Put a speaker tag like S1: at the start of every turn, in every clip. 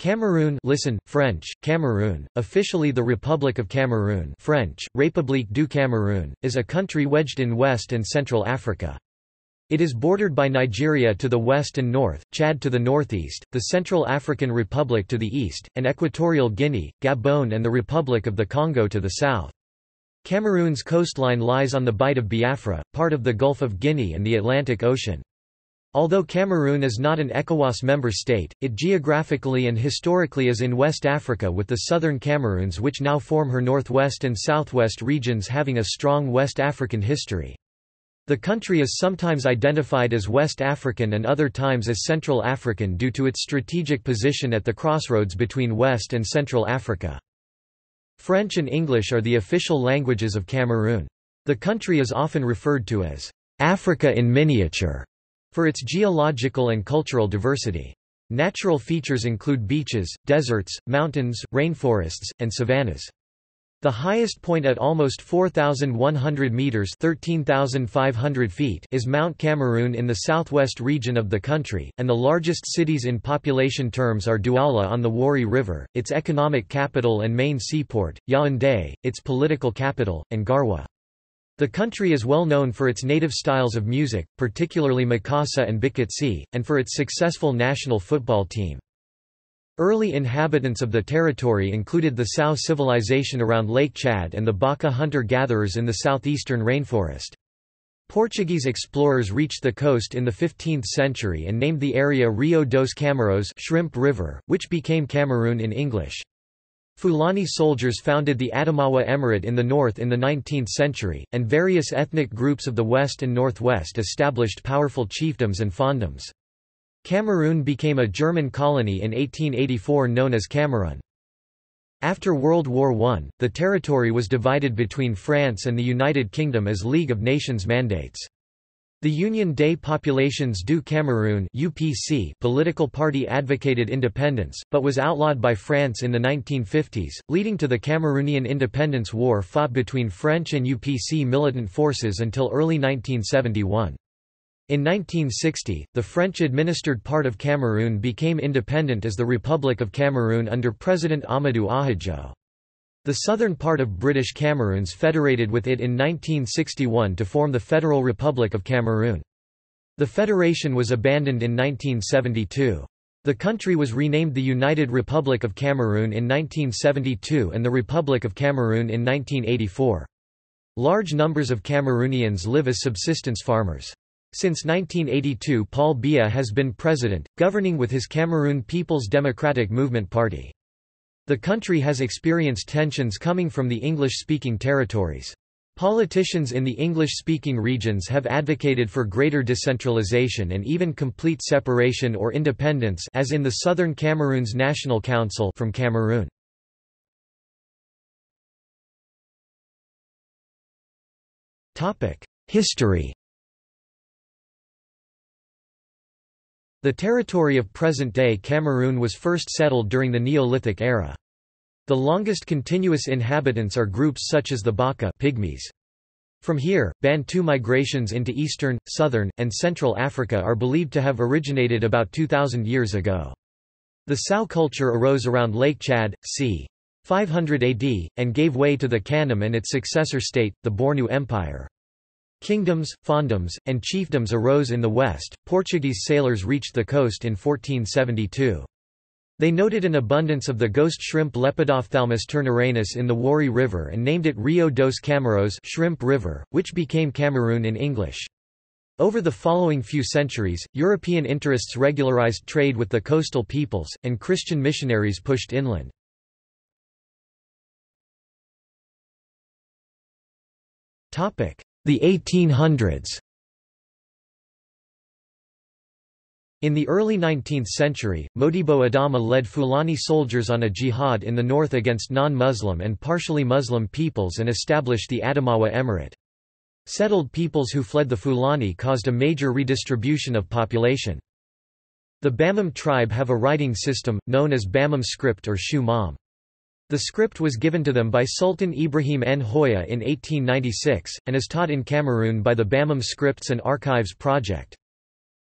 S1: Cameroon listen, French, Cameroun, officially the Republic of Cameroon French, République du Cameroun, is a country wedged in West and Central Africa. It is bordered by Nigeria to the west and north, Chad to the northeast, the Central African Republic to the east, and Equatorial Guinea, Gabon and the Republic of the Congo to the south. Cameroon's coastline lies on the Bight of Biafra, part of the Gulf of Guinea and the Atlantic Ocean. Although Cameroon is not an ECOWAS member state, it geographically and historically is in West Africa with the southern Cameroons which now form her northwest and southwest regions having a strong West African history. The country is sometimes identified as West African and other times as Central African due to its strategic position at the crossroads between West and Central Africa. French and English are the official languages of Cameroon. The country is often referred to as Africa in miniature for its geological and cultural diversity. Natural features include beaches, deserts, mountains, rainforests, and savannas. The highest point at almost 4,100 metres 13,500 feet is Mount Cameroon in the southwest region of the country, and the largest cities in population terms are Douala on the Wouri River, its economic capital and main seaport, Yaoundé, its political capital, and Garoua. The country is well known for its native styles of music, particularly Makossa and Bikutsi, and for its successful national football team. Early inhabitants of the territory included the Sao civilization around Lake Chad and the Baka hunter-gatherers in the southeastern rainforest. Portuguese explorers reached the coast in the 15th century and named the area Rio dos Camarões Shrimp River, which became Cameroon in English. Fulani soldiers founded the Adamawa Emirate in the north in the 19th century, and various ethnic groups of the west and northwest established powerful chiefdoms and fondoms. Cameroon became a German colony in 1884 known as Kamerun. After World War I, the territory was divided between France and the United Kingdom as League of Nations mandates. The Union des Populations du Cameroun (UPC) political party advocated independence, but was outlawed by France in the 1950s, leading to the Cameroonian independence war fought between French and UPC militant forces until early 1971. In 1960, the French-administered part of Cameroon became independent as the Republic of Cameroon under President Amadou Ahidjo. The southern part of British Cameroons federated with it in 1961 to form the Federal Republic of Cameroon. The federation was abandoned in 1972. The country was renamed the United Republic of Cameroon in 1972 and the Republic of Cameroon in 1984. Large numbers of Cameroonians live as subsistence farmers. Since 1982 Paul Biya has been president, governing with his Cameroon People's Democratic Movement Party. The country has experienced tensions coming from the English-speaking territories. Politicians in the English-speaking regions have advocated for greater decentralization and even complete separation or independence as in the Southern Cameroon's National Council from Cameroon. History The territory of present-day Cameroon was first settled during the Neolithic era. The longest continuous inhabitants are groups such as the Baka pygmies. From here, Bantu migrations into eastern, southern, and central Africa are believed to have originated about 2,000 years ago. The Sao culture arose around Lake Chad, c. 500 AD, and gave way to the Kanem and its successor state, the Bornu Empire. Kingdoms, fondoms, and chiefdoms arose in the west. Portuguese sailors reached the coast in 1472. They noted an abundance of the ghost shrimp Lepidophthalmus turneranus in the Wouri River and named it Rio dos Camarões shrimp river, which became Cameroon in English. Over the following few centuries, European interests regularized trade with the coastal peoples, and Christian missionaries pushed inland. The 1800s In the early 19th century, Modibo Adama led Fulani soldiers on a jihad in the north against non-Muslim and partially Muslim peoples and established the Adamawa Emirate. Settled peoples who fled the Fulani caused a major redistribution of population. The Bamum tribe have a writing system, known as Bamum script or Shu Mam. The script was given to them by Sultan Ibrahim Njoya in 1896, and is taught in Cameroon by the Bamum Scripts and Archives Project.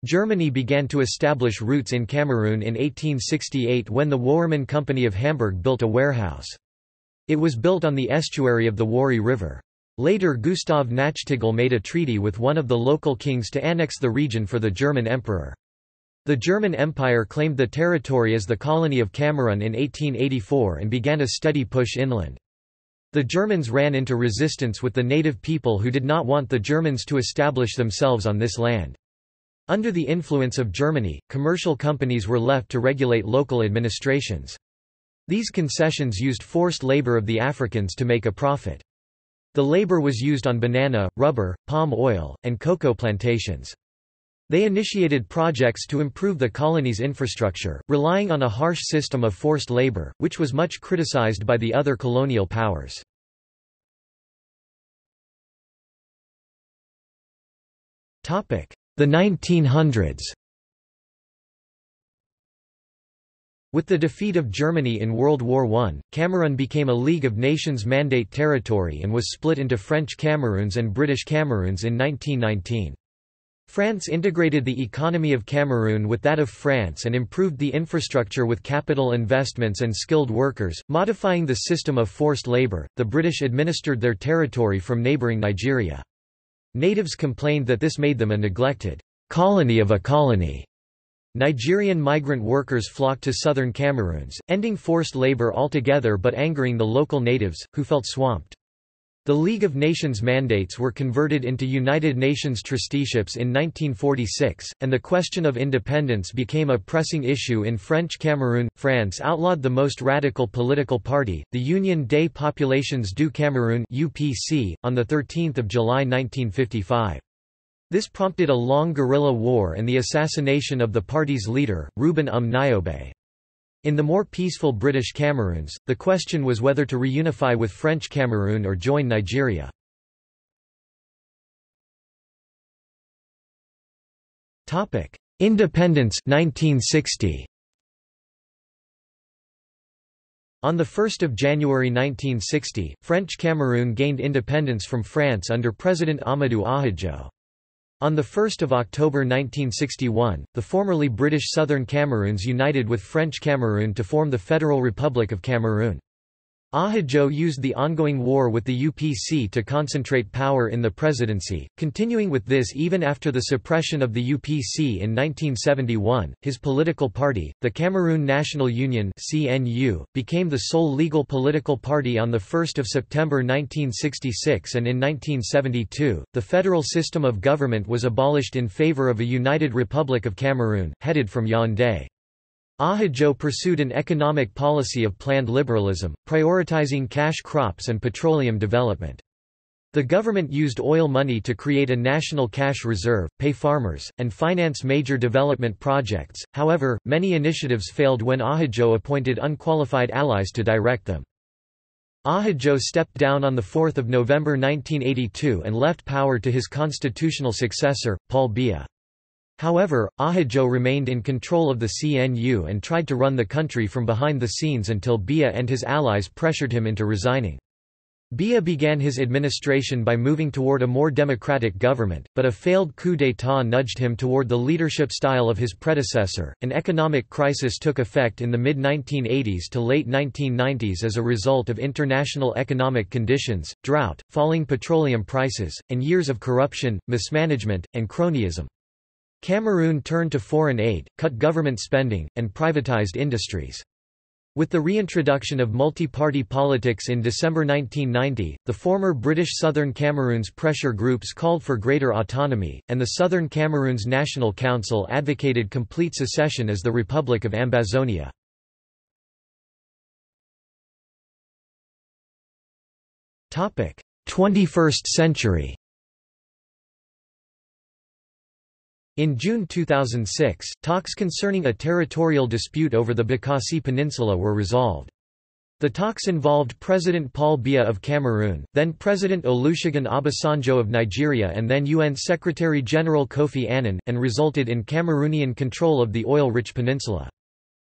S1: Germany began to establish roots in Cameroon in 1868 when the Woermann Company of Hamburg built a warehouse. It was built on the estuary of the Wouri River. Later Gustav Nachtigal made a treaty with one of the local kings to annex the region for the German emperor. The German Empire claimed the territory as the colony of Cameroon in 1884 and began a steady push inland. The Germans ran into resistance with the native people who did not want the Germans to establish themselves on this land. Under the influence of Germany, commercial companies were left to regulate local administrations. These concessions used forced labor of the Africans to make a profit. The labor was used on banana, rubber, palm oil, and cocoa plantations. They initiated projects to improve the colony's infrastructure, relying on a harsh system of forced labor, which was much criticized by the other colonial powers. The 1900s With the defeat of Germany in World War I, Cameroon became a League of Nations Mandate territory and was split into French Cameroons and British Cameroons in 1919. France integrated the economy of Cameroon with that of France and improved the infrastructure with capital investments and skilled workers, modifying the system of forced labor. The British administered their territory from neighboring Nigeria. Natives complained that this made them a neglected colony of a colony. Nigerian migrant workers flocked to southern Cameroons, ending forced labor altogether but angering the local natives, who felt swamped. The League of Nations mandates were converted into United Nations trusteeships in 1946, and the question of independence became a pressing issue in French Cameroon. France outlawed the most radical political party, the Union des Populations du Cameroun (UPC), on the 13th of July 1955. This prompted a long guerrilla war and the assassination of the party's leader, Ruben Um Nyobè. In the more peaceful British Cameroons, the question was whether to reunify with French Cameroon or join Nigeria. Independence 1960. On 1 January 1960, French Cameroon gained independence from France under President Amadou Ahidjo. On 1 October 1961, the formerly British Southern Cameroons united with French Cameroon to form the Federal Republic of Cameroon. Ahidjo used the ongoing war with the UPC to concentrate power in the presidency, continuing with this even after the suppression of the UPC in 1971. His political party, the Cameroon National Union (CNU), became the sole legal political party on the 1st of September 1966 and in 1972, the federal system of government was abolished in favor of a united Republic of Cameroon, headed from Yaoundé. Ahidjo pursued an economic policy of planned liberalism, prioritizing cash crops and petroleum development. The government used oil money to create a national cash reserve, pay farmers, and finance major development projects, however, many initiatives failed when Ahidjo appointed unqualified allies to direct them. Ahidjo stepped down on 4 November 1982 and left power to his constitutional successor, Paul Biya. However, Ahidjo remained in control of the CNU and tried to run the country from behind the scenes until Biya and his allies pressured him into resigning. Biya began his administration by moving toward a more democratic government, but a failed coup d'état nudged him toward the leadership style of his predecessor. An economic crisis took effect in the mid 1980s to late 1990s as a result of international economic conditions, drought, falling petroleum prices, and years of corruption, mismanagement, and cronyism. Cameroon turned to foreign aid, cut government spending, and privatized industries. With the reintroduction of multi-party politics in December 1990, the former British Southern Cameroons pressure groups called for greater autonomy, and the Southern Cameroons National Council advocated complete secession as the Republic of Ambazonia. Topic: Twenty-first century In June 2006, talks concerning a territorial dispute over the Bakassi Peninsula were resolved. The talks involved President Paul Biya of Cameroon, then President Olusegun Obasanjo of Nigeria and then UN Secretary-General Kofi Annan, and resulted in Cameroonian control of the oil-rich peninsula.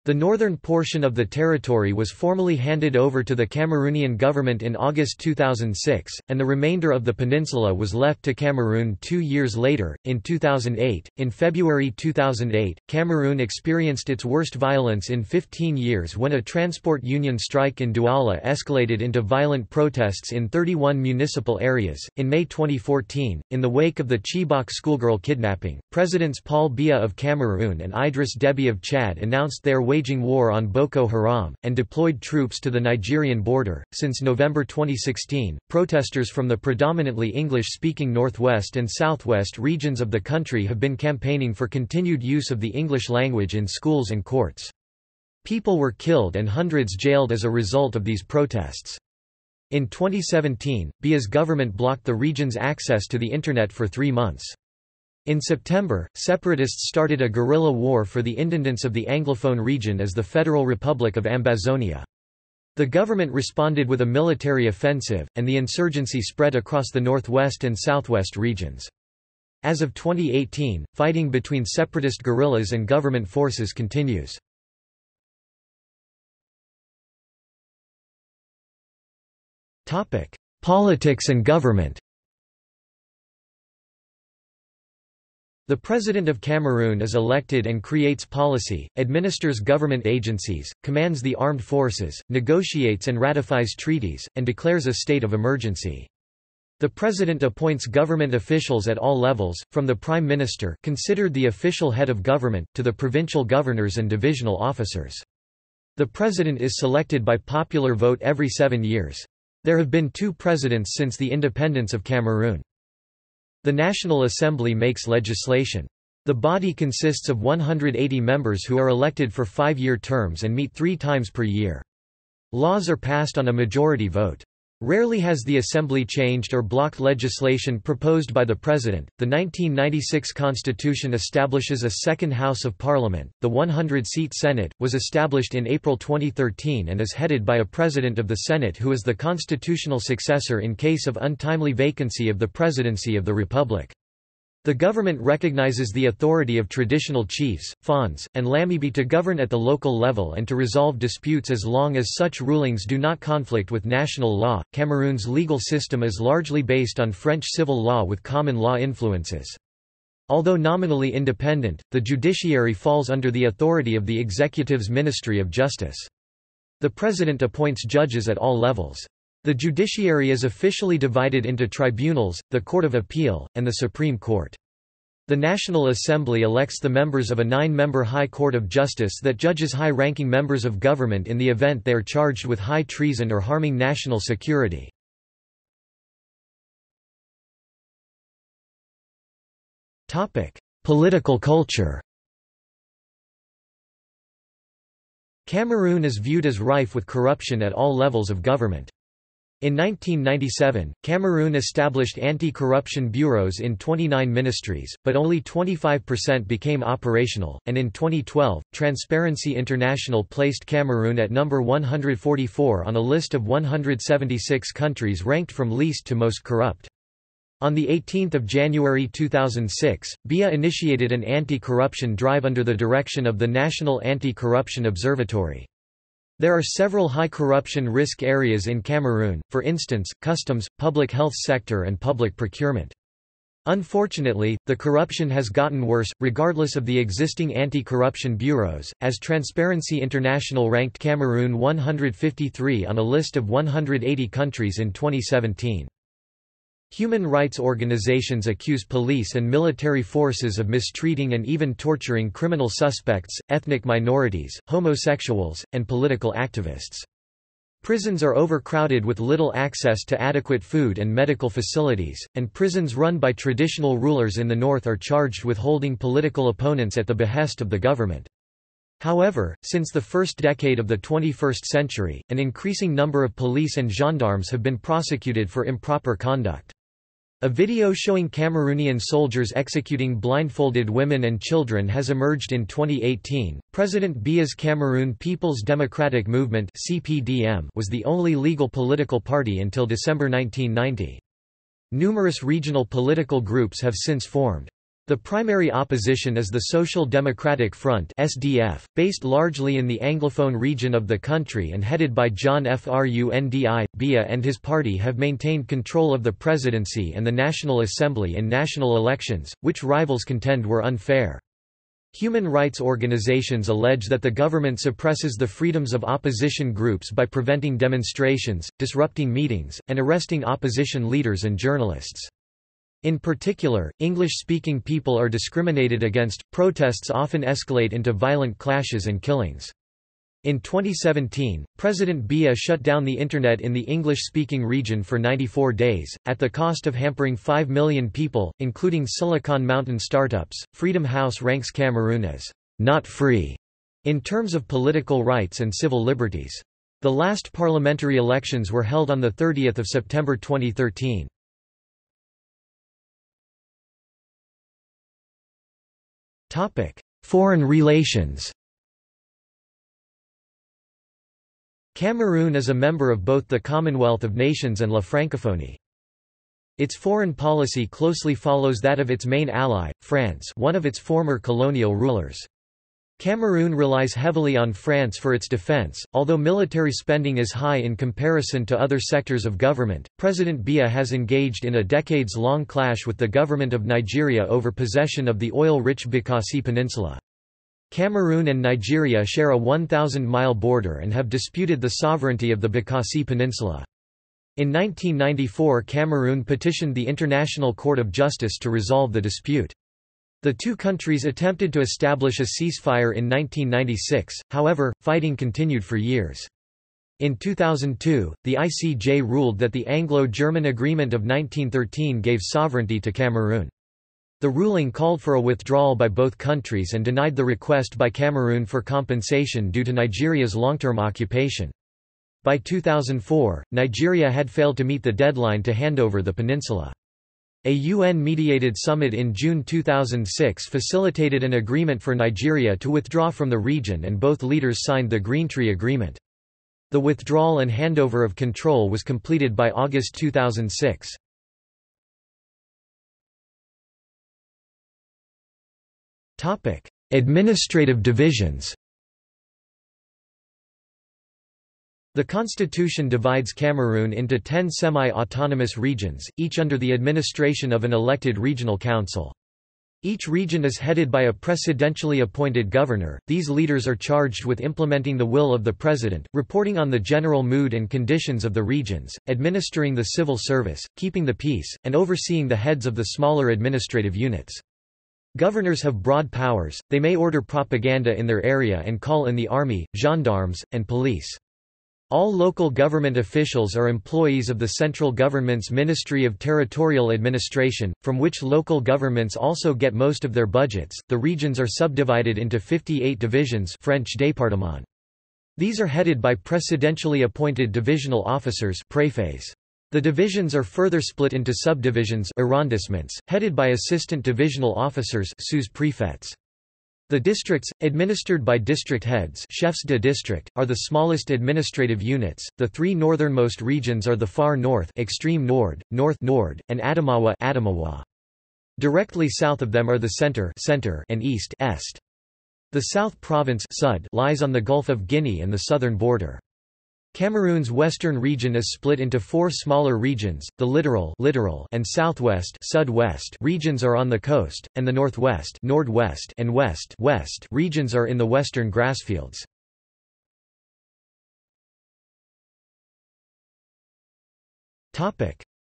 S1: The northern portion of the territory was formally handed over to the Cameroonian government in August 2006, and the remainder of the peninsula was left to Cameroon two years later, in 2008. In February 2008, Cameroon experienced its worst violence in 15 years when a transport union strike in Douala escalated into violent protests in 31 municipal areas. In May 2014, in the wake of the Chibok schoolgirl kidnapping, Presidents Paul Biya of Cameroon and Idris Deby of Chad announced their waging war on Boko Haram, and deployed troops to the Nigerian border. Since November 2016, protesters from the predominantly English speaking northwest and southwest regions of the country have been campaigning for continued use of the English language in schools and courts. People were killed and hundreds jailed as a result of these protests. In 2017, Biya's government blocked the region's access to the Internet for three months. In September, separatists started a guerrilla war for the independence of the Anglophone region as the Federal Republic of Ambazonia. The government responded with a military offensive, and the insurgency spread across the northwest and southwest regions. As of 2018, fighting between separatist guerrillas and government forces continues. Politics and government The President of Cameroon is elected and creates policy, administers government agencies, commands the armed forces, negotiates and ratifies treaties, and declares a state of emergency. The President appoints government officials at all levels, from the Prime Minister considered the official head of government, to the provincial governors and divisional officers. The President is selected by popular vote every seven years. There have been two presidents since the independence of Cameroon. The National Assembly makes legislation. The body consists of 180 members who are elected for five-year terms and meet three times per year. Laws are passed on a majority vote. Rarely has the Assembly changed or blocked legislation proposed by the President. The 1996 Constitution establishes a second House of Parliament. The 100 seat Senate was established in April 2013 and is headed by a President of the Senate who is the constitutional successor in case of untimely vacancy of the Presidency of the Republic. The government recognizes the authority of traditional chiefs, Fons, and Lamibe to govern at the local level and to resolve disputes as long as such rulings do not conflict with national law. Cameroon's legal system is largely based on French civil law with common law influences. Although nominally independent, the judiciary falls under the authority of the executive's Ministry of Justice. The president appoints judges at all levels. The judiciary is officially divided into tribunals, the Court of Appeal, and the Supreme Court. The National Assembly elects the members of a nine-member High Court of Justice that judges high-ranking members of government in the event they are charged with high treason or harming national security. Political culture Cameroon is viewed as rife with corruption at all levels of government. In 1997, Cameroon established anti-corruption bureaus in 29 ministries, but only 25% became operational, and in 2012, Transparency International placed Cameroon at number 144 on a list of 176 countries ranked from least to most corrupt. On 18 January 2006, Biya initiated an anti-corruption drive under the direction of the National Anti-Corruption Observatory. There are several high corruption risk areas in Cameroon, for instance, customs, public health sector and public procurement. Unfortunately, the corruption has gotten worse, regardless of the existing anti-corruption bureaus, as Transparency International ranked Cameroon 153 on a list of 180 countries in 2017. Human rights organizations accuse police and military forces of mistreating and even torturing criminal suspects, ethnic minorities, homosexuals, and political activists. Prisons are overcrowded with little access to adequate food and medical facilities, and prisons run by traditional rulers in the north are charged with holding political opponents at the behest of the government. However, since the first decade of the 21st century, an increasing number of police and gendarmes have been prosecuted for improper conduct. A video showing Cameroonian soldiers executing blindfolded women and children has emerged in 2018. President Biya's Cameroon People's Democratic Movement (CPDM) was the only legal political party until December 1990. Numerous regional political groups have since formed. The primary opposition is the Social Democratic Front (SDF), based largely in the Anglophone region of the country and headed by John Frundi. Biya and his party have maintained control of the presidency and the National Assembly in national elections, which rivals contend were unfair. Human rights organizations allege that the government suppresses the freedoms of opposition groups by preventing demonstrations, disrupting meetings, and arresting opposition leaders and journalists. In particular, English-speaking people are discriminated against. Protests often escalate into violent clashes and killings. In 2017, President Biya shut down the Internet in the English-speaking region for 94 days, at the cost of hampering 5 million people, including Silicon Mountain startups. Freedom House ranks Cameroon as not free in terms of political rights and civil liberties. The last parliamentary elections were held on 30 September 2013. Topic: Foreign relations. Cameroon is a member of both the Commonwealth of Nations and La Francophonie. Its foreign policy closely follows that of its main ally, France one of its former colonial rulers. Cameroon relies heavily on France for its defense, although military spending is high in comparison to other sectors of government. President Biya has engaged in a decades long clash with the government of Nigeria over possession of the oil rich Bakassi Peninsula. Cameroon and Nigeria share a 1,000 mile border and have disputed the sovereignty of the Bakassi Peninsula. In 1994, Cameroon petitioned the International Court of Justice to resolve the dispute. The two countries attempted to establish a ceasefire in 1996, however, fighting continued for years. In 2002, the ICJ ruled that the Anglo-German Agreement of 1913 gave sovereignty to Cameroon. The ruling called for a withdrawal by both countries and denied the request by Cameroon for compensation due to Nigeria's long-term occupation. By 2004, Nigeria had failed to meet the deadline to hand over the peninsula. A UN-mediated summit in June 2006 facilitated an agreement for Nigeria to withdraw from the region and both leaders signed the Greentree Agreement. The withdrawal and handover of control was completed by August 2006. Administrative divisions The constitution divides Cameroon into ten semi-autonomous regions, each under the administration of an elected regional council. Each region is headed by a presidentially appointed governor. These leaders are charged with implementing the will of the president, reporting on the general mood and conditions of the regions, administering the civil service, keeping the peace, and overseeing the heads of the smaller administrative units. Governors have broad powers, they may order propaganda in their area and call in the army, gendarmes, and police. All local government officials are employees of the central government's Ministry of Territorial Administration, from which local governments also get most of their budgets. The regions are subdivided into 58 divisions French département. These are headed by presidentially appointed divisional officers préfets. The divisions are further split into subdivisions arrondissements, headed by assistant divisional officers sous-préfets. The districts, administered by district heads chefs de district, are the smallest administrative units. The three northernmost regions are the far north extreme nord, north nord, and Adamawa, Adamawa. Directly south of them are the center, center and east est. The South Province Sud lies on the Gulf of Guinea and the southern border. Cameroon's western region is split into four smaller regions, the littoral, littoral and southwest Sud-Ouest regions are on the coast, and the northwest Nord-Ouest and west, west regions are in the western grassfields.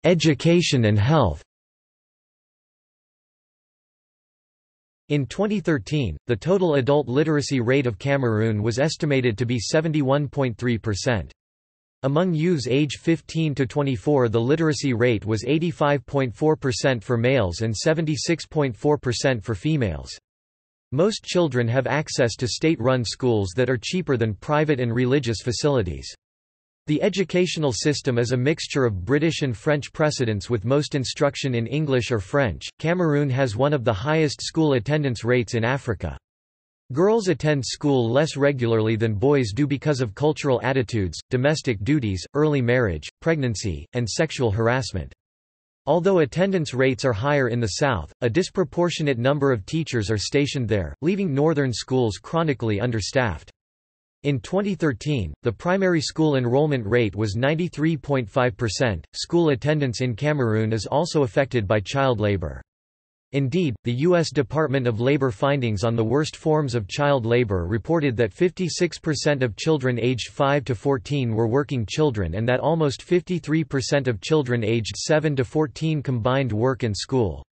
S1: Education and health In 2013, the total adult literacy rate of Cameroon was estimated to be 71.3%. Among youths age 15 to 24 the literacy rate was 85.4% for males and 76.4% for females. Most children have access to state-run schools that are cheaper than private and religious facilities. The educational system is a mixture of British and French precedents with most instruction in English or French. Cameroon has one of the highest school attendance rates in Africa. Girls attend school less regularly than boys do because of cultural attitudes, domestic duties, early marriage, pregnancy, and sexual harassment. Although attendance rates are higher in the south, a disproportionate number of teachers are stationed there, leaving northern schools chronically understaffed. In 2013, the primary school enrollment rate was 93.5%. School attendance in Cameroon is also affected by child labor. Indeed, the U.S. Department of Labor findings on the worst forms of child labor reported that 56% of children aged 5 to 14 were working children and that almost 53% of children aged 7 to 14 combined work and school.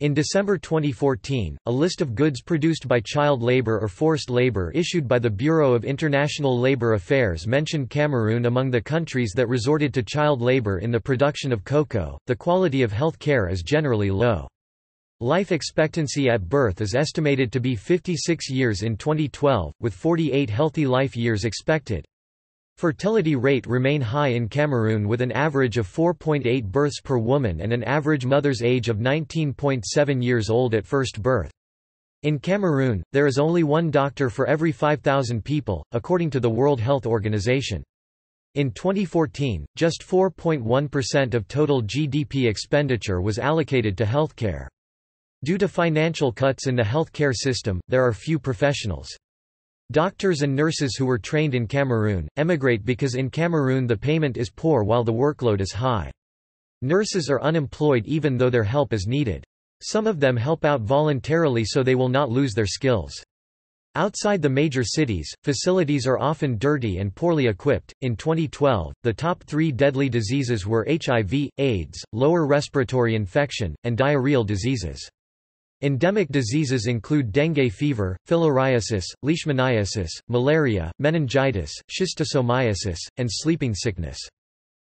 S1: In December 2014, a list of goods produced by child labor or forced labor issued by the Bureau of International Labour Affairs mentioned Cameroon among the countries that resorted to child labor in the production of cocoa. The quality of health care is generally low. Life expectancy at birth is estimated to be 56 years in 2012, with 48 healthy life years expected. Fertility rate remain high in Cameroon with an average of 4.8 births per woman and an average mother's age of 19.7 years old at first birth. In Cameroon, there is only one doctor for every 5,000 people, according to the World Health Organization. In 2014, just 4.1% of total GDP expenditure was allocated to healthcare. Due to financial cuts in the healthcare system, there are few professionals. Doctors and nurses who were trained in Cameroon, emigrate because in Cameroon the payment is poor while the workload is high. Nurses are unemployed even though their help is needed. Some of them help out voluntarily so they will not lose their skills. Outside the major cities, facilities are often dirty and poorly equipped. In 2012, the top three deadly diseases were HIV, AIDS, lower respiratory infection, and diarrheal diseases. Endemic diseases include dengue fever, filariasis, leishmaniasis, malaria, meningitis, schistosomiasis, and sleeping sickness.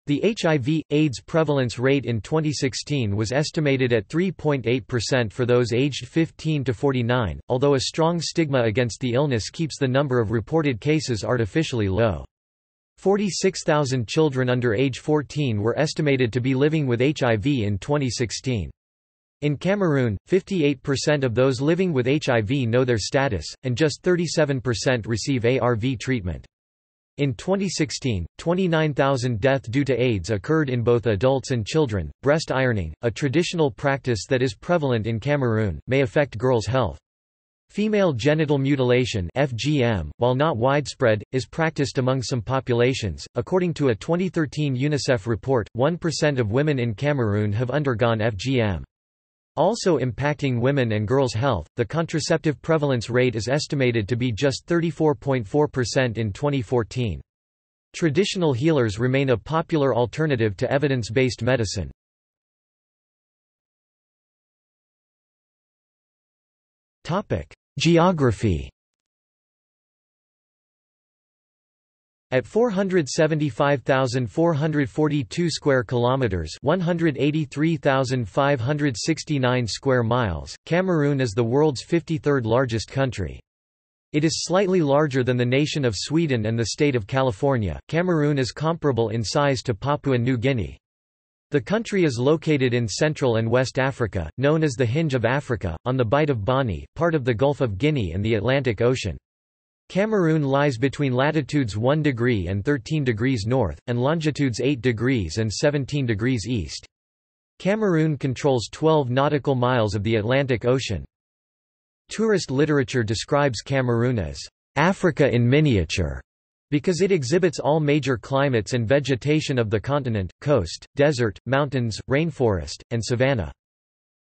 S1: The HIV, AIDS prevalence rate in 2016 was estimated at 3.8% for those aged 15 to 49, although a strong stigma against the illness keeps the number of reported cases artificially low. 46,000 children under age 14 were estimated to be living with HIV in 2016. In Cameroon, 58% of those living with HIV know their status, and just 37% receive ARV treatment. In 2016, 29,000 deaths due to AIDS occurred in both adults and children. Breast ironing, a traditional practice that is prevalent in Cameroon, may affect girls' health. Female genital mutilation (FGM), while not widespread, is practiced among some populations. According to a 2013 UNICEF report, 1% of women in Cameroon have undergone FGM. Also impacting women and girls' health, the contraceptive prevalence rate is estimated to be just 34.4% in 2014. Traditional healers remain a popular alternative to evidence-based medicine. Geography At 475,442 square kilometers, 183,569 square miles, Cameroon is the world's 53rd largest country. It is slightly larger than the nation of Sweden and the state of California. Cameroon is comparable in size to Papua New Guinea. The country is located in Central and West Africa, known as the Hinge of Africa, on the Bight of Bonny, part of the Gulf of Guinea and the Atlantic Ocean. Cameroon lies between latitudes 1 degree and 13 degrees north, and longitudes 8 degrees and 17 degrees east. Cameroon controls 12 nautical miles of the Atlantic Ocean. Tourist literature describes Cameroon as Africa in miniature because it exhibits all major climates and vegetation of the continent, coast, desert, mountains, rainforest, and savanna.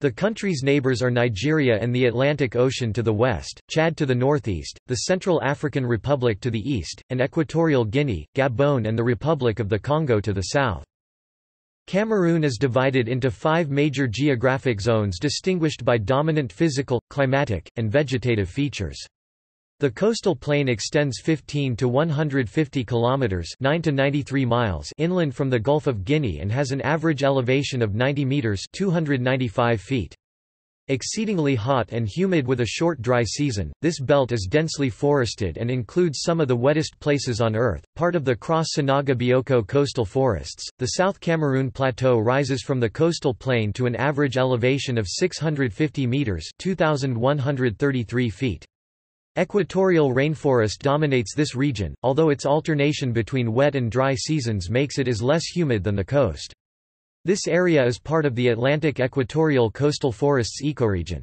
S1: The country's neighbors are Nigeria and the Atlantic Ocean to the west, Chad to the northeast, the Central African Republic to the east, and Equatorial Guinea, Gabon and the Republic of the Congo to the south. Cameroon is divided into five major geographic zones distinguished by dominant physical, climatic, and vegetative features. The coastal plain extends 15 to 150 kilometers, 9 to 93 miles inland from the Gulf of Guinea and has an average elevation of 90 meters, 295 feet. Exceedingly hot and humid with a short dry season, this belt is densely forested and includes some of the wettest places on Earth, part of the Cross-Sanaga-Bioko coastal forests. The South Cameroon Plateau rises from the coastal plain to an average elevation of 650 meters, 2133 feet. Equatorial rainforest dominates this region, although its alternation between wet and dry seasons makes it is less humid than the coast. This area is part of the Atlantic equatorial coastal forests ecoregion.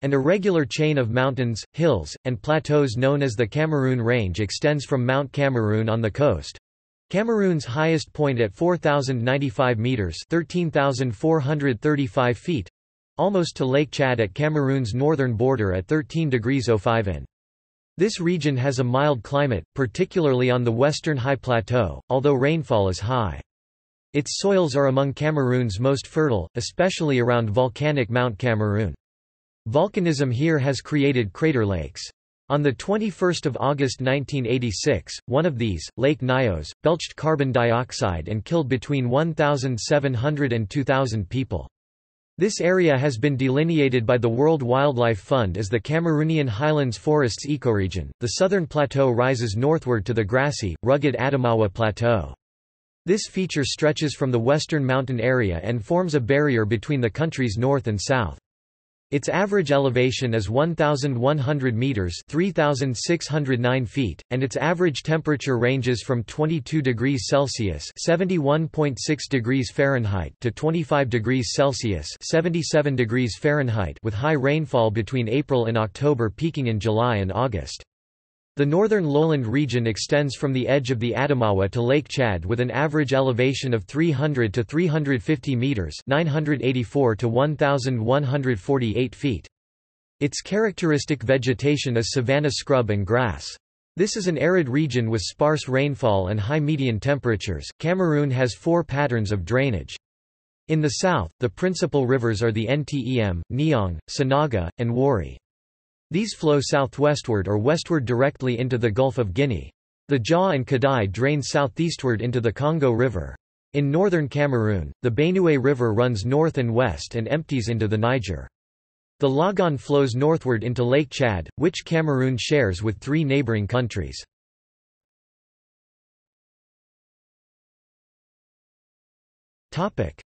S1: An irregular chain of mountains, hills, and plateaus known as the Cameroon Range extends from Mount Cameroon on the coast. Cameroon's highest point at 4,095 metres 13,435 feet, almost to Lake Chad at Cameroon's northern border at 13 degrees 05 in. This region has a mild climate, particularly on the western high plateau, although rainfall is high. Its soils are among Cameroon's most fertile, especially around volcanic Mount Cameroon. Volcanism here has created crater lakes. On 21 August 1986, one of these, Lake Nyos, belched carbon dioxide and killed between 1,700 and 2,000 people. This area has been delineated by the World Wildlife Fund as the Cameroonian Highlands Forests ecoregion. The southern plateau rises northward to the grassy, rugged Adamawa Plateau. This feature stretches from the western mountain area and forms a barrier between the country's north and south. Its average elevation is 1,100 meters (3,609 feet), and its average temperature ranges from 22 degrees Celsius (71.6 degrees Fahrenheit) to 25 degrees Celsius (77 degrees Fahrenheit), with high rainfall between April and October, peaking in July and August. The northern lowland region extends from the edge of the Adamawa to Lake Chad with an average elevation of 300 to 350 meters (984 to 1148 feet). Its characteristic vegetation is savanna scrub and grass. This is an arid region with sparse rainfall and high median temperatures. Cameroon has four patterns of drainage. In the south, the principal rivers are the Ntem, Nyong, Sanaga, and Wouri. These flow southwestward or westward directly into the Gulf of Guinea. The Dja and Kadai drain southeastward into the Congo River. In northern Cameroon, the Benue River runs north and west and empties into the Niger. The Logone flows northward into Lake Chad, which Cameroon shares with three neighboring countries.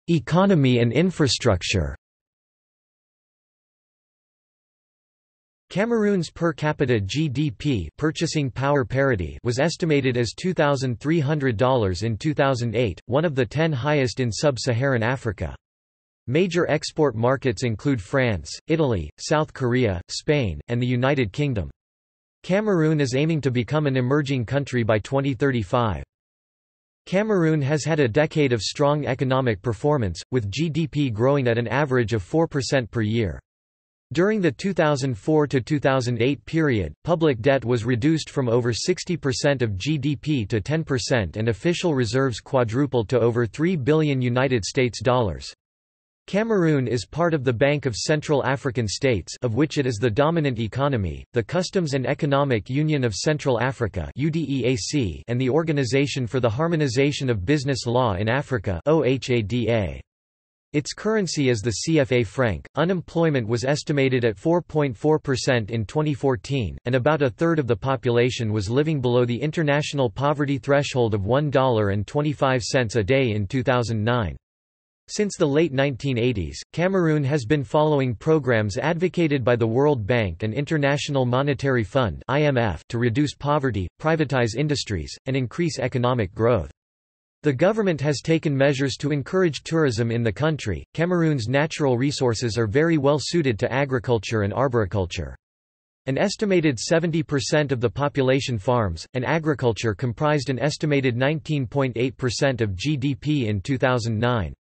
S1: Economy and infrastructure Cameroon's per capita GDP purchasing power parity was estimated as $2,300 in 2008, one of the ten highest in sub-Saharan Africa. Major export markets include France, Italy, South Korea, Spain, and the United Kingdom. Cameroon is aiming to become an emerging country by 2035. Cameroon has had a decade of strong economic performance, with GDP growing at an average of 4% per year. During the 2004–2008 period, public debt was reduced from over 60% of GDP to 10% and official reserves quadrupled to over 3 billion United States dollars. Cameroon is part of the Bank of Central African States of which it is the dominant economy, the Customs and Economic Union of Central Africa and the Organization for the Harmonization of Business Law in Africa OHADA. Its currency is the CFA franc. Unemployment was estimated at 4.4% in 2014, and about a third of the population was living below the international poverty threshold of $1.25 a day in 2009. Since the late 1980s, Cameroon has been following programs advocated by the World Bank and International Monetary Fund (IMF) to reduce poverty, privatize industries, and increase economic growth. The government has taken measures to encourage tourism in the country. Cameroon's natural resources are very well suited to agriculture and arboriculture. An estimated 70% of the population farms, and agriculture comprised an estimated 19.8% of GDP in 2009.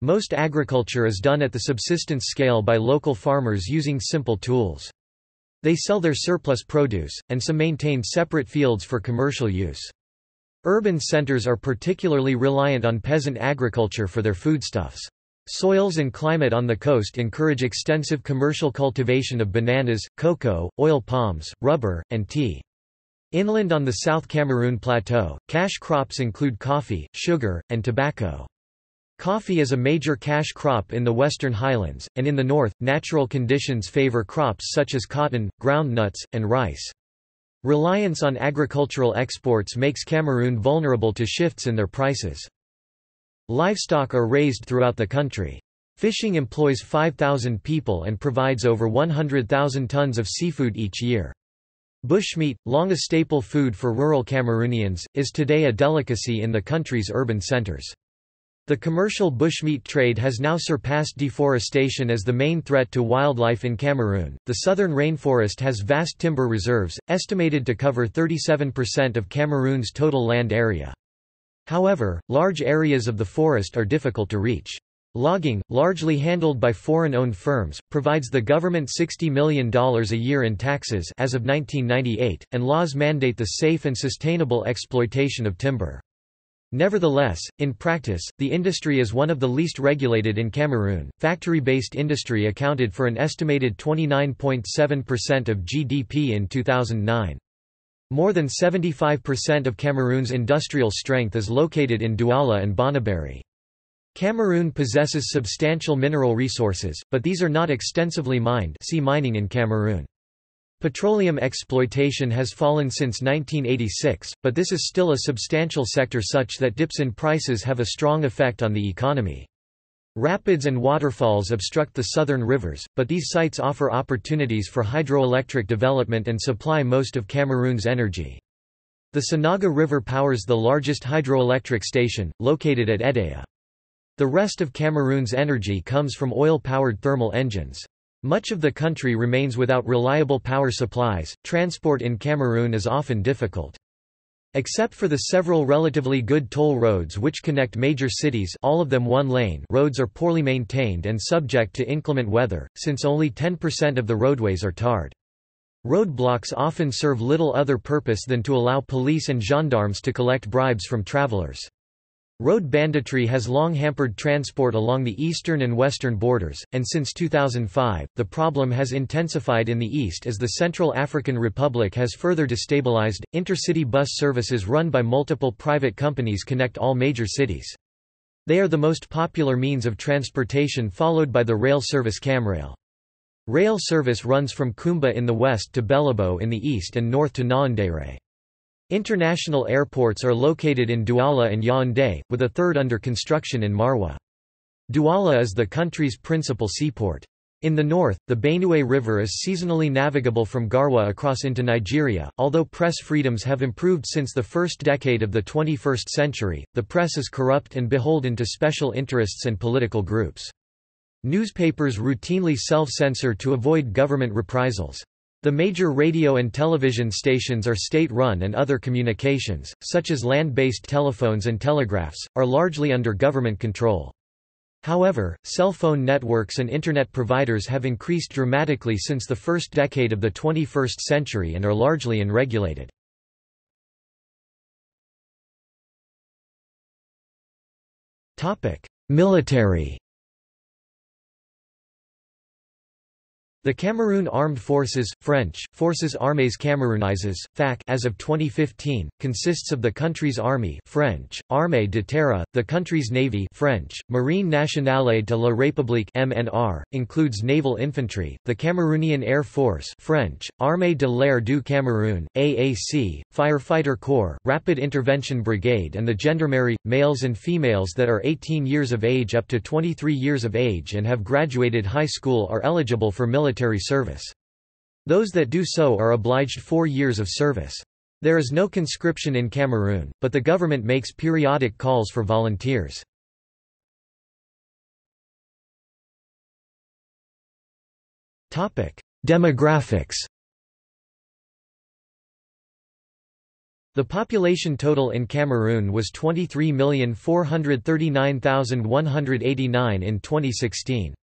S1: Most agriculture is done at the subsistence scale by local farmers using simple tools. They sell their surplus produce, and some maintain separate fields for commercial use. Urban centers are particularly reliant on peasant agriculture for their foodstuffs. Soils and climate on the coast encourage extensive commercial cultivation of bananas, cocoa, oil palms, rubber, and tea. Inland on the South Cameroon Plateau, cash crops include coffee, sugar, and tobacco. Coffee is a major cash crop in the western highlands, and in the north, natural conditions favor crops such as cotton, ground nuts, and rice. Reliance on agricultural exports makes Cameroon vulnerable to shifts in their prices. Livestock are raised throughout the country. Fishing employs 5,000 people and provides over 100,000 tons of seafood each year. Bushmeat, long a staple food for rural Cameroonians, is today a delicacy in the country's urban centers. The commercial bushmeat trade has now surpassed deforestation as the main threat to wildlife in Cameroon. The southern rainforest has vast timber reserves, estimated to cover 37% of Cameroon's total land area. However, large areas of the forest are difficult to reach. Logging, largely handled by foreign-owned firms, provides the government $60 million a year in taxes as of 1998, and laws mandate the safe and sustainable exploitation of timber. Nevertheless, in practice, the industry is one of the least regulated in Cameroon. Factory-based industry accounted for an estimated 29.7% of GDP in 2009. More than 75% of Cameroon's industrial strength is located in Douala and Bonaberi. Cameroon possesses substantial mineral resources, but these are not extensively mined see mining in Cameroon. Petroleum exploitation has fallen since 1986, but this is still a substantial sector such that dips in prices have a strong effect on the economy. Rapids and waterfalls obstruct the southern rivers, but these sites offer opportunities for hydroelectric development and supply most of Cameroon's energy. The Sanaga River powers the largest hydroelectric station, located at Edea. The rest of Cameroon's energy comes from oil-powered thermal engines. Much of the country remains without reliable power supplies, transport in Cameroon is often difficult. Except for the several relatively good toll roads which connect major cities all of them one lane roads are poorly maintained and subject to inclement weather, since only 10% of the roadways are tarred. Roadblocks often serve little other purpose than to allow police and gendarmes to collect bribes from travelers. Road banditry has long hampered transport along the eastern and western borders, and since 2005, the problem has intensified in the east as the Central African Republic has further destabilized. Intercity bus services run by multiple private companies connect all major cities. They are the most popular means of transportation followed by the rail service Camrail. Rail service runs from Kumba in the west to Belabo in the east and north to Ngaoundéré. International airports are located in Douala and Yaoundé, with a third under construction in Maroua. Douala is the country's principal seaport. In the north, the Benue River is seasonally navigable from Garoua across into Nigeria. Although press freedoms have improved since the first decade of the 21st century, the press is corrupt and beholden to special interests and political groups. Newspapers routinely self-censor to avoid government reprisals. The major radio and television stations are state-run and other communications, such as land-based telephones and telegraphs, are largely under government control. However, cell phone networks and Internet providers have increased dramatically since the first decade of the 21st century and are largely unregulated. Military The Cameroon Armed Forces, French, Forces Armées Camerounaises, FAC as of 2015, consists of the country's army French, Armée de terre, the country's navy French, Marine Nationale de la République MNR, includes naval infantry, the Cameroonian Air Force French, Armée de l'air du Cameroun, AAC, Firefighter Corps, Rapid Intervention Brigade and the Gendarmerie, males and females that are 18 years of age up to 23 years of age and have graduated high school are eligible for military military service. Those that do so are obliged four years of service. There is no conscription in Cameroon, but the government makes periodic calls for volunteers. Demographics The population total in Cameroon was 23,439,189 in 2016.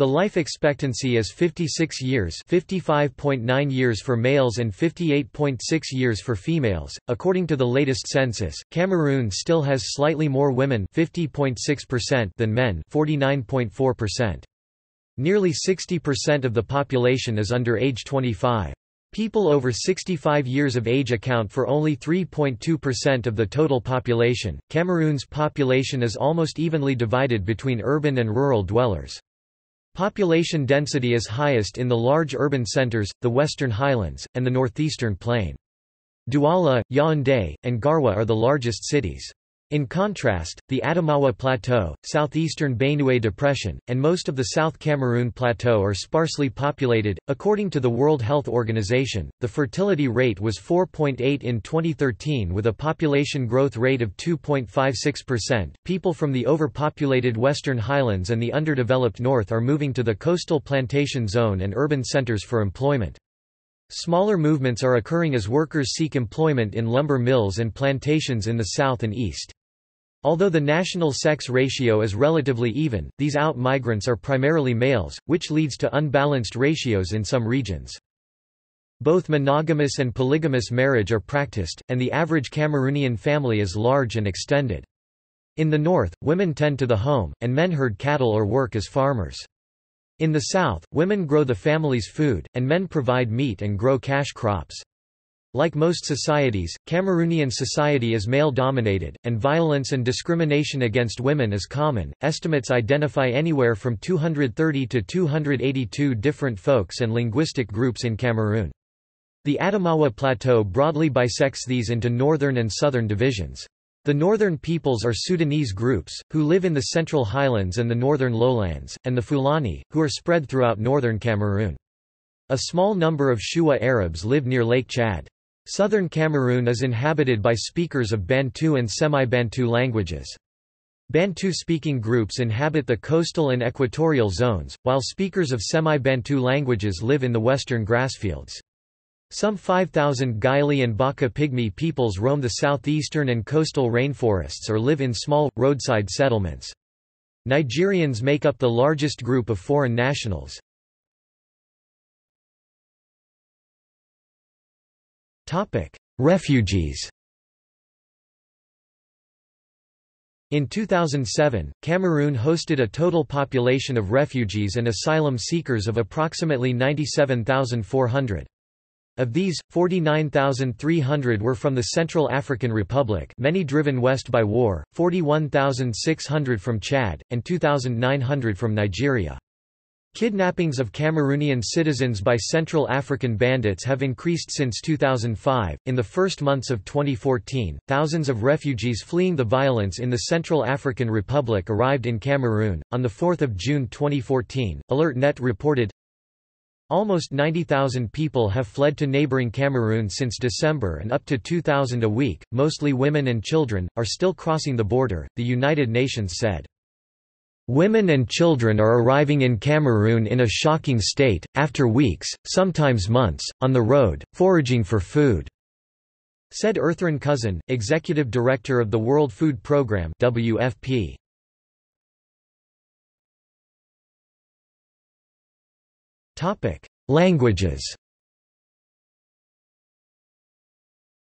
S1: The life expectancy is 56 years 55.9 years for males and 58.6 years for females. According to the latest census, Cameroon still has slightly more women 50.6% than men 49.4%. Nearly 60% of the population is under age 25. People over 65 years of age account for only 3.2% of the total population. Cameroon's population is almost evenly divided between urban and rural dwellers. Population density is highest in the large urban centers, the Western Highlands, and the Northeastern Plain. Douala, Yaoundé, and Garoua are the largest cities. In contrast, the Adamawa Plateau, southeastern Benue Depression, and most of the South Cameroon Plateau are sparsely populated. According to the World Health Organization, the fertility rate was 4.8 in 2013 with a population growth rate of 2.56%. People from the overpopulated Western Highlands and the underdeveloped North are moving to the coastal plantation zone and urban centers for employment. Smaller movements are occurring as workers seek employment in lumber mills and plantations in the south and east. Although the national sex ratio is relatively even, these out-migrants are primarily males, which leads to unbalanced ratios in some regions. Both monogamous and polygamous marriage are practiced, and the average Cameroonian family is large and extended. In the north, women tend to the home, and men herd cattle or work as farmers. In the south, women grow the family's food, and men provide meat and grow cash crops. Like most societies, Cameroonian society is male-dominated, and violence and discrimination against women is common. Estimates identify anywhere from 230 to 282 different folks and linguistic groups in Cameroon. The Adamawa Plateau broadly bisects these into northern and southern divisions. The northern peoples are Sudanese groups, who live in the central highlands and the northern lowlands, and the Fulani, who are spread throughout northern Cameroon. A small number of Shuwa Arabs live near Lake Chad. Southern Cameroon is inhabited by speakers of Bantu and Semi-Bantu languages. Bantu-speaking groups inhabit the coastal and equatorial zones, while speakers of Semi-Bantu languages live in the western grassfields. Some 5,000 Gyele and Baka Pygmy peoples roam the southeastern and coastal rainforests or live in small, roadside settlements. Nigerians make up the largest group of foreign nationals. Refugees In 2007, Cameroon hosted a total population of refugees and asylum seekers of approximately 97,400. Of these, 49,300 were from the Central African Republic many driven west by war, 41,600 from Chad, and 2,900 from Nigeria. Kidnappings of Cameroonian citizens by Central African bandits have increased since 2005. In the first months of 2014, thousands of refugees fleeing the violence in the Central African Republic arrived in Cameroon. On the 4th of June 2014, AlertNet reported Almost 90,000 people have fled to neighboring Cameroon since December and up to 2,000 a week, mostly women and children, are still crossing the border, the United Nations said. Women and children are arriving in Cameroon in a shocking state, after weeks, sometimes months, on the road, foraging for food," said Ertharin Cousin, executive director of the World Food Programme WFP. Languages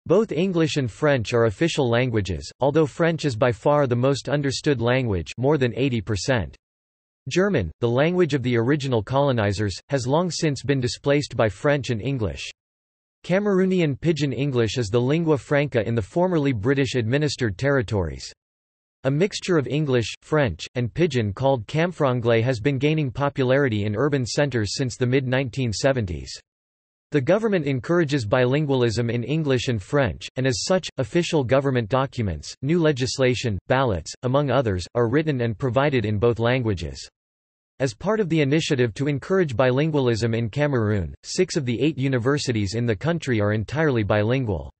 S1: Both English and French are official languages, although French is by far the most understood language more than 80%. German, the language of the original colonizers, has long since been displaced by French and English. Cameroonian Pidgin English is the lingua franca in the formerly British-administered territories. A mixture of English, French, and Pidgin called Camfranglais has been gaining popularity in urban centres since the mid-1970s. The government encourages bilingualism in English and French, and as such, official government documents, new legislation, ballots, among others, are written and provided in both languages. As part of the initiative to encourage bilingualism in Cameroon, six of the eight universities in the country are entirely bilingual.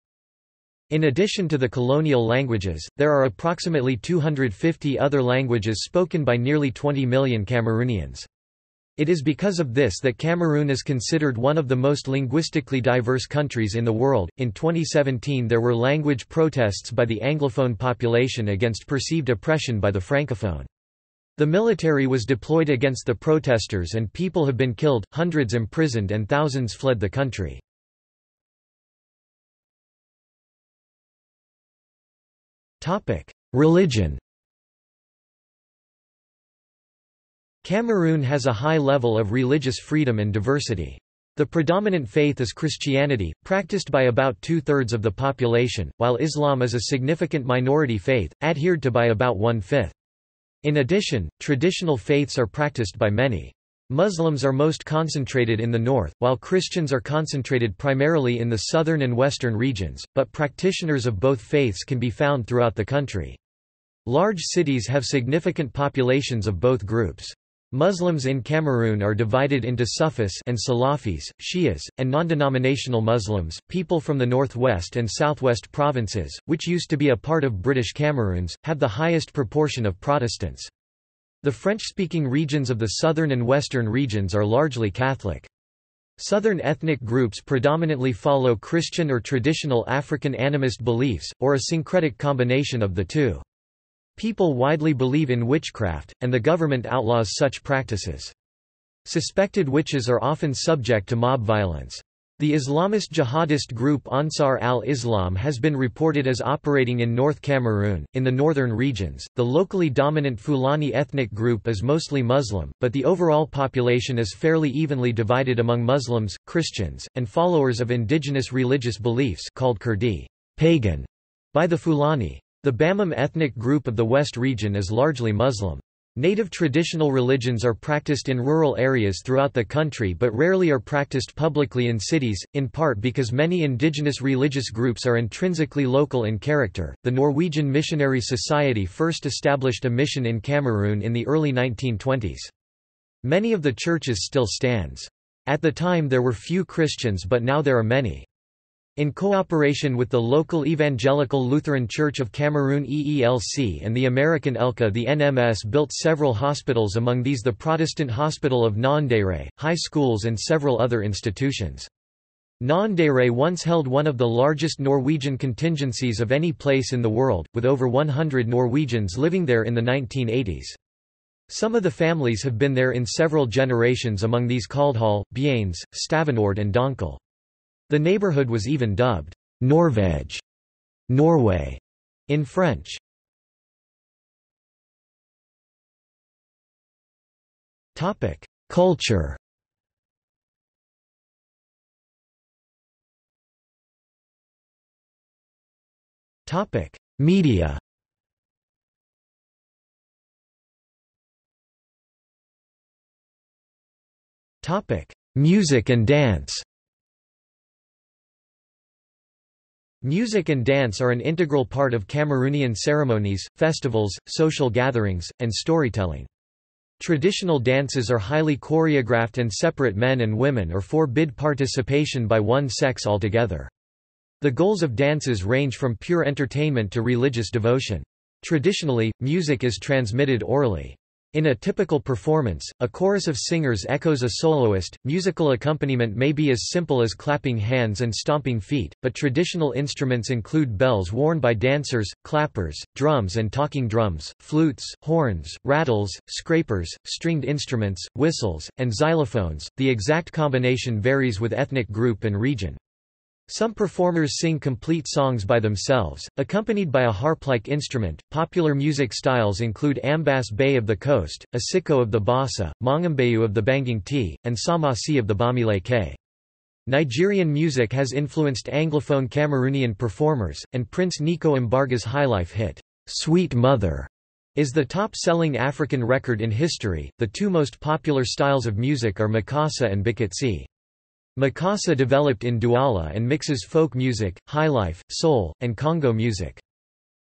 S1: In addition to the colonial languages, there are approximately 250 other languages spoken by nearly 20 million Cameroonians. It is because of this that Cameroon is considered one of the most linguistically diverse countries in the world. In 2017, there were language protests by the Anglophone population against perceived oppression by the Francophone. The military was deployed against the protesters and people have been killed, hundreds imprisoned, and thousands fled the country. Religion Cameroon has a high level of religious freedom and diversity. The predominant faith is Christianity, practiced by about two-thirds of the population, while Islam is a significant minority faith, adhered to by about one-fifth. In addition, traditional faiths are practiced by many. Muslims are most concentrated in the north, while Christians are concentrated primarily in the southern and western regions, but practitioners of both faiths can be found throughout the country. Large cities have significant populations of both groups. Muslims in Cameroon are divided into Sufis and Salafis, Shias, and non-denominational Muslims. People from the northwest and southwest provinces, which used to be a part of British Cameroons, have the highest proportion of Protestants. The French-speaking regions of the southern and western regions are largely Catholic. Southern ethnic groups predominantly follow Christian or traditional African animist beliefs, or a syncretic combination of the two. People widely believe in witchcraft, and the government outlaws such practices. Suspected witches are often subject to mob violence. The Islamist jihadist group Ansar al-Islam has been reported as operating in North Cameroon. In the northern regions, the locally dominant Fulani ethnic group is mostly Muslim, but the overall population is fairly evenly divided among Muslims, Christians, and followers of indigenous religious beliefs called Kirdi pagan by the Fulani. The Bamum ethnic group of the West region is largely Muslim. Native traditional religions are practiced in rural areas throughout the country but rarely are practiced publicly in cities, in part because many indigenous religious groups are intrinsically local in character. The Norwegian Missionary Society first established a mission in Cameroon in the early 1920s. Many of the churches still stands. At the time there were few Christians but now there are many. In cooperation with the local Evangelical Lutheran Church of Cameroon EELC and the American ELCA the NMS built several hospitals among these the Protestant Hospital of Ngaoundéré, high schools and several other institutions. Ngaoundéré once held one of the largest Norwegian contingencies of any place in the world, with over 100 Norwegians living there in the 1980s. Some of the families have been there in several generations among these Kaldhall, Bienes, Stavernord and Donkel. The neighborhood was even dubbed Norvège, Norway, in French. Topic: Culture. Topic: Media. Topic: Music and dance. Music and dance are an integral part of Cameroonian ceremonies, festivals, social gatherings, and storytelling. Traditional dances are highly choreographed and separate men and women or forbid participation by one sex altogether. The goals of dances range from pure entertainment to religious devotion. Traditionally, music is transmitted orally. In a typical performance, a chorus of singers echoes a soloist. Musical accompaniment may be as simple as clapping hands and stomping feet, but traditional instruments include bells worn by dancers, clappers, drums and talking drums, flutes, horns, rattles, scrapers, stringed instruments, whistles, and xylophones. The exact combination varies with ethnic group and region. Some performers sing complete songs by themselves, accompanied by a harp-like instrument. Popular music styles include Ambass Bay of the Coast, Asiko of the Bassa, Mangambeu of the Bangangté, and Tsamassi of the Bamileke. Nigerian music has influenced Anglophone Cameroonian performers, and Prince Nico Mbarga's highlife hit, Sweet Mother, is the top-selling African record in history. The two most popular styles of music are Makossa and Bikutsi. Makossa developed in Douala and mixes folk music, highlife, soul, and Congo music.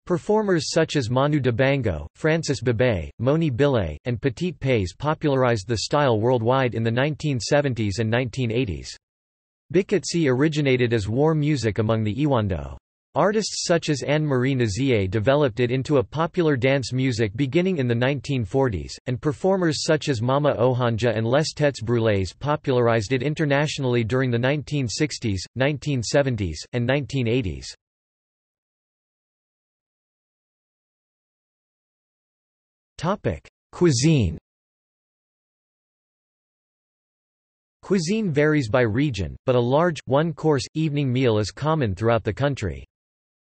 S1: Performers such as Manu Dibango, Francis Bebey, Moni Bile, and Petit-Pays popularized the style worldwide in the 1970s and 1980s. Bikutsi originated as war music among the Ewondo. Artists such as Anne-Marie Nzié developed it into a popular dance music beginning in the 1940s, and performers such as Mama Ohandja and Les Têtes Brûlées popularized it internationally during the 1960s, 1970s, and 1980s. Cuisine Cuisine varies by region, but a large, one-course, evening meal is common throughout the country.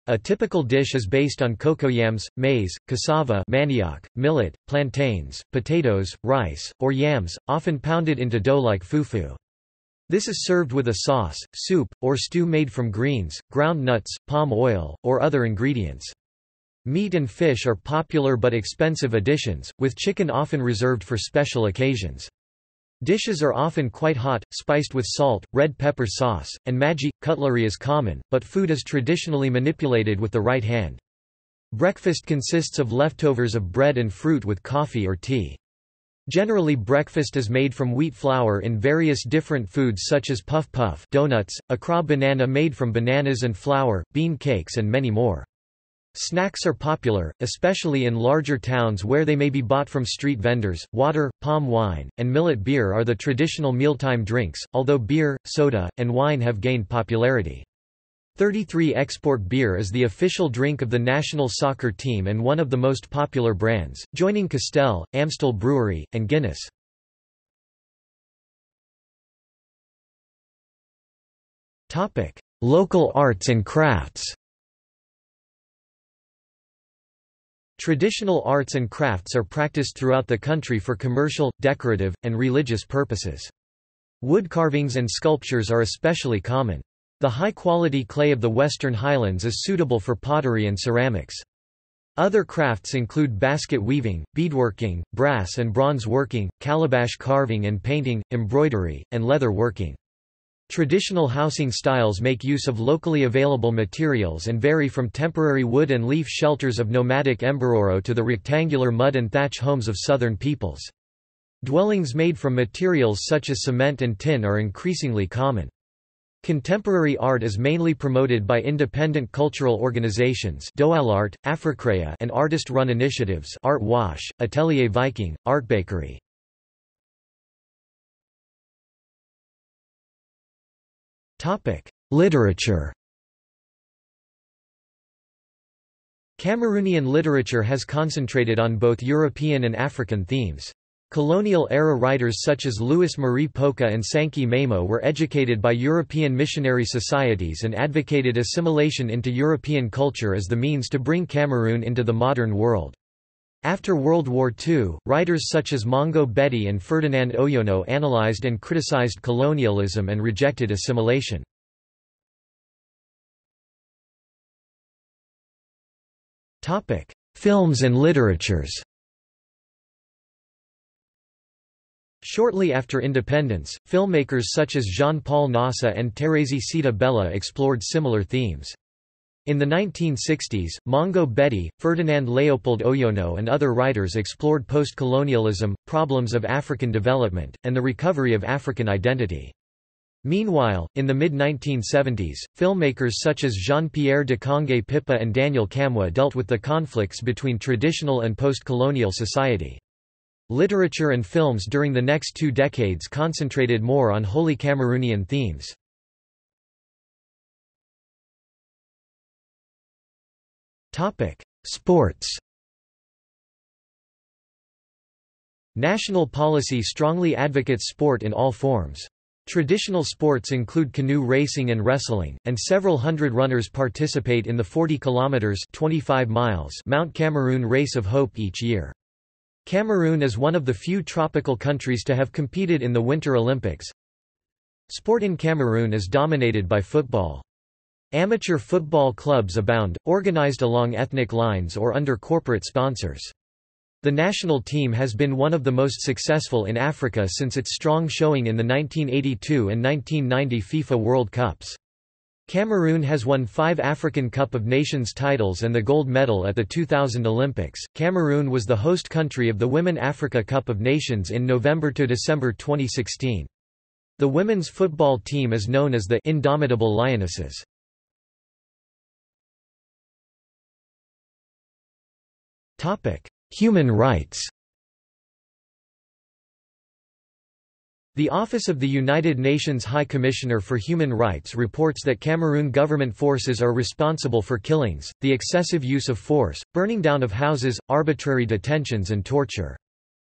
S1: A typical dish is based on cocoyams, maize, cassava manioc, millet, plantains, potatoes, rice, or yams, often pounded into dough like fufu. This is served with a sauce, soup, or stew made from greens, ground nuts, palm oil, or other ingredients. Meat and fish are popular but expensive additions, with chicken often reserved for special occasions. Dishes are often quite hot, spiced with salt, red pepper sauce, and maggi. Cutlery is common, but food is traditionally manipulated with the right hand. Breakfast consists of leftovers of bread and fruit with coffee or tea. Generally breakfast is made from wheat flour in various different foods such as puff puff donuts, Accra banana made from bananas and flour, bean cakes and many more. Snacks are popular, especially in larger towns where they may be bought from street vendors. Water, palm wine, and millet beer are the traditional mealtime drinks, although beer, soda, and wine have gained popularity. 33 Export Beer is the official drink of the national soccer team and one of the most popular brands, joining Castel, Amstel Brewery, and Guinness. Local arts and crafts Traditional arts and crafts are practiced throughout the country for commercial, decorative, and religious purposes. Wood carvings and sculptures are especially common. The high-quality clay of the Western Highlands is suitable for pottery and ceramics. Other crafts include basket weaving, beadworking, brass and bronze working, calabash carving and painting, embroidery, and leather working. Traditional housing styles make use of locally available materials and vary from temporary wood and leaf shelters of nomadic Mbororo to the rectangular mud and thatch homes of southern peoples. Dwellings made from materials such as cement and tin are increasingly common. Contemporary art is mainly promoted by independent cultural organizations Doual'art, Africrea and artist-run initiatives Art Wash, Atelier Viking, Art Bakery. Topic: Literature. Cameroonian literature has concentrated on both European and African themes. Colonial-era writers such as Louis Marie Pouka and Sankie Maimo were educated by European missionary societies and advocated assimilation into European culture as the means to bring Cameroon into the modern world. After World War II, writers such as Mongo Beti and Ferdinand Oyono analyzed and criticized colonialism and rejected assimilation. Films and literatures Shortly after independence, filmmakers such as Jean-Paul Ngassa and Thérèse Sita Bella explored similar themes. In the 1960s, Mongo Beti, Ferdinand Leopold Oyono and other writers explored post-colonialism, problems of African development, and the recovery of African identity. Meanwhile, in the mid-1970s, filmmakers such as Jean-Pierre Dikongué Pipa and Daniel Kamwa dealt with the conflicts between traditional and post-colonial society. Literature and films during the next two decades concentrated more on wholly Cameroonian themes. Sports National policy strongly advocates sport in all forms. Traditional sports include canoe racing and wrestling, and several hundred runners participate in the 40 kilometers 25 miles Mount Cameroon Race of Hope each year. Cameroon is one of the few tropical countries to have competed in the Winter Olympics. Sport in Cameroon is dominated by football. Amateur football clubs abound, organized along ethnic lines or under corporate sponsors. The national team has been one of the most successful in Africa since its strong showing in the 1982 and 1990 FIFA World Cups. Cameroon has won five African Cup of Nations titles and the gold medal at the 2000 Olympics. Cameroon was the host country of the Women Africa Cup of Nations in November to December 2016. The women's football team is known as the Indomitable Lionesses. Human rights The Office of the United Nations High Commissioner for Human Rights reports that Cameroon government forces are responsible for killings, the excessive use of force, burning down of houses, arbitrary detentions and torture.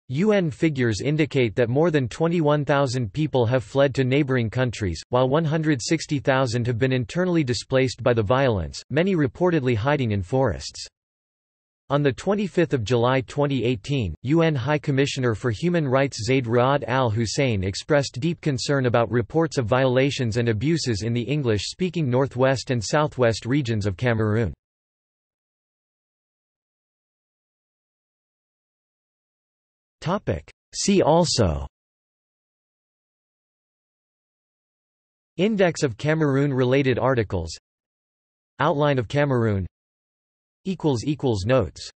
S1: UN figures indicate that more than 21,000 people have fled to neighboring countries, while 160,000 have been internally displaced by the violence, many reportedly hiding in forests. On 25 July 2018, UN High Commissioner for Human Rights Zeid Ra'ad al-Hussein expressed deep concern about reports of violations and abuses in the English-speaking northwest and southwest regions of Cameroon. See also Index of Cameroon-related articles Outline of Cameroon Notes